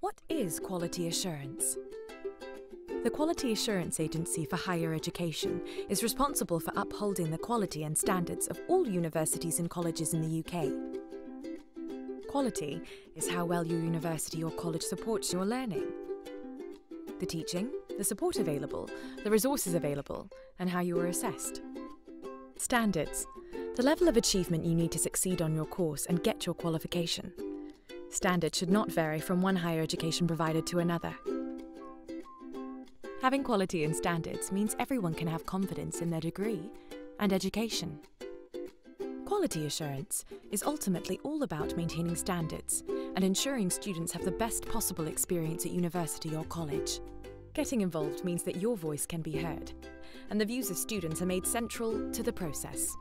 What is quality assurance? The Quality Assurance Agency for Higher Education is responsible for upholding the quality and standards of all universities and colleges in the UK. Quality is how well your university or college supports your learning. The teaching, the support available, the resources available, and how you are assessed. Standards, the level of achievement you need to succeed on your course and get your qualification. Standards should not vary from one higher education provider to another. Having quality and standards means everyone can have confidence in their degree and education. Quality assurance is ultimately all about maintaining standards and ensuring students have the best possible experience at university or college. Getting involved means that your voice can be heard, and the views of students are made central to the process.